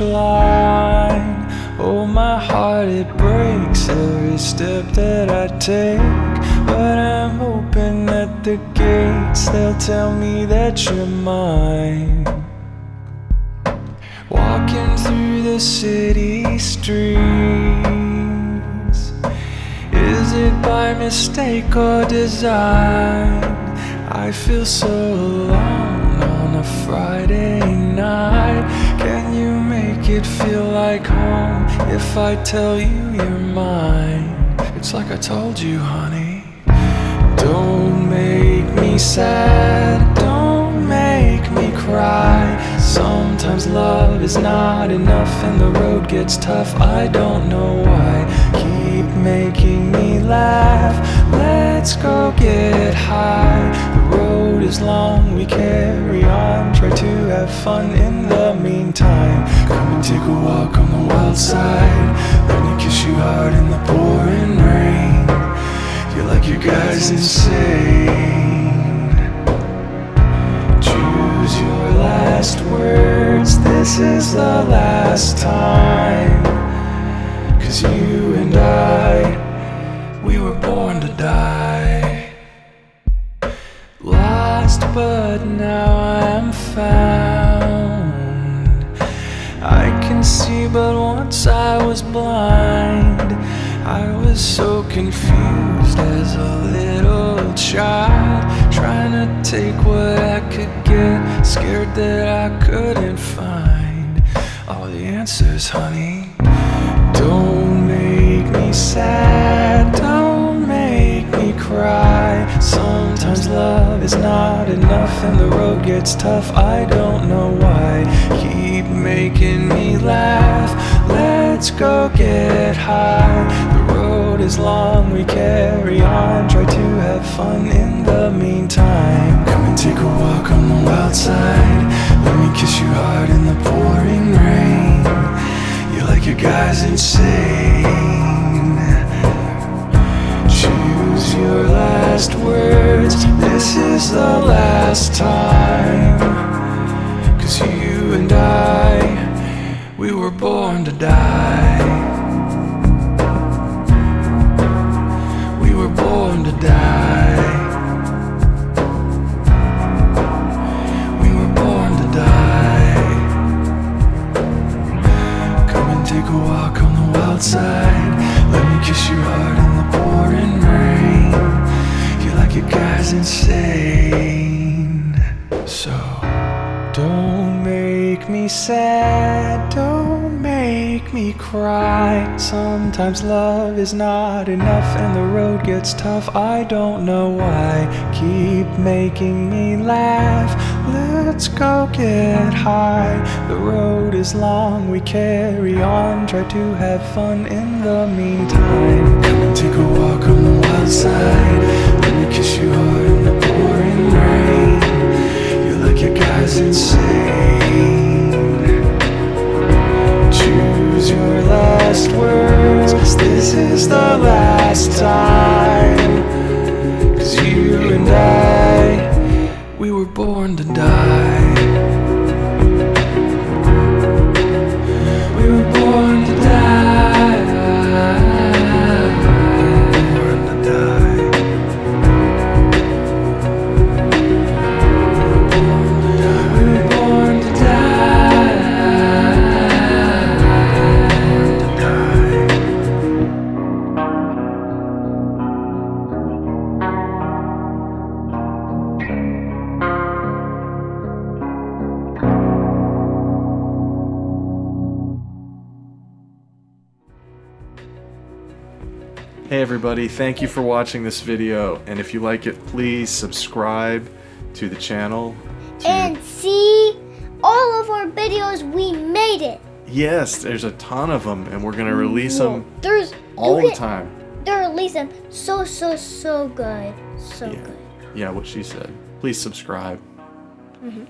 line. Oh, my heart it breaks every step that I take. But I'm hoping at the gates they'll tell me that you're mine. Walking through the city streets. Is it by mistake or design? I feel so alone on a Friday night. Can you like home if I tell you you're mine? It's like I told you, honey. Don't make me sad, don't make me cry. Sometimes love is not enough and the road gets tough. I don't know why. Keep making me laugh. Let's go get high. The road is long, we carry on. Try to have fun in the meantime. Come and take a walk on the wild side. Let me kiss you hard in the pouring rain. You're like your guy's insane. Choose your last words. This is the last time. Cause you and I, we were born to die. Lost, but now found. I can see, but once I was blind. I was so confused as a little child, trying to take what I could get, scared that I couldn't find all the answers, honey. Don't make me sad, is not enough and the road gets tough. I don't know why. Keep making me laugh. Let's go get high. The road is long, we carry on. Try to have fun in the meantime. Come and take a walk on the wild side. Let me kiss you hard in the pouring rain. You're like your guy's insane. Is the last time. Cause you and I, we were born to die. We were born to die. We were born to die. Come and take a walk on the wild side. Let me kiss you hard in the pouring rain. You're like your guy's insane. Me sad. Don't make me cry. Sometimes love is not enough and the road gets tough. I don't know why. Keep making me laugh. Let's go get high. The road is long, we carry on. Try to have fun in the meantime. Come and take a walk on the wild side. Let me kiss you hard in the pouring rain. You're like your guy's insane. Hey everybody, thank you for watching this video and if you like it please subscribe to the channel. To- And see all of our videos, we made it. yes, there's a ton of them and we're going to release them There's all the time. They're releasing so so so good, so Yeah. good. Yeah, what she said. Please subscribe. Mhm.